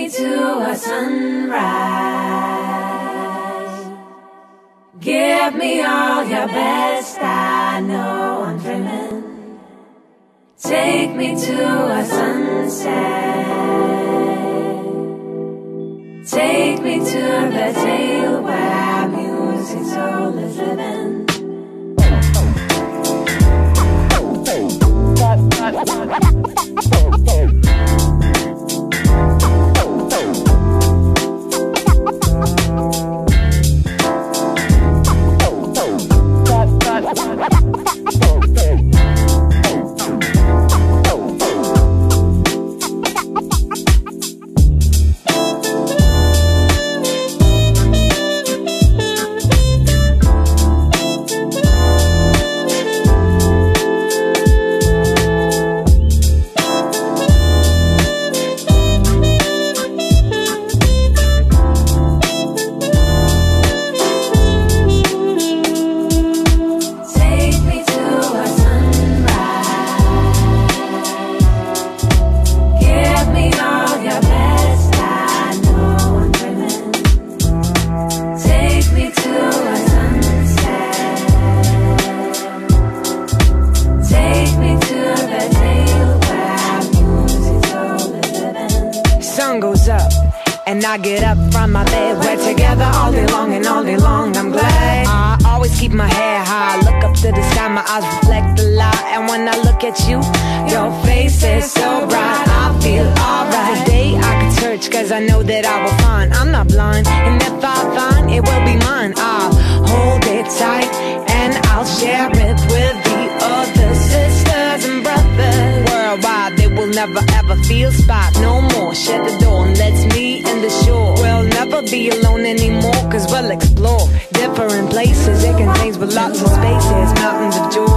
me to a sunrise. Give me all your best, I know I'm dreaming. Take me to a sunset. Sun goes up, and I get up from my bed. We're together all day long and all day long. I'm glad. I always keep my head high. Look up to the sky, my eyes reflect the light. And when I look at you, your face is so bright. I feel alright. Today I can search, cause I know that I will find. I'm not blind, and if I never ever feel spot no more. Shut the door and let's meet in the shore. We'll never be alone anymore, cause we'll explore different places. It contains with lots of spaces, mountains of joy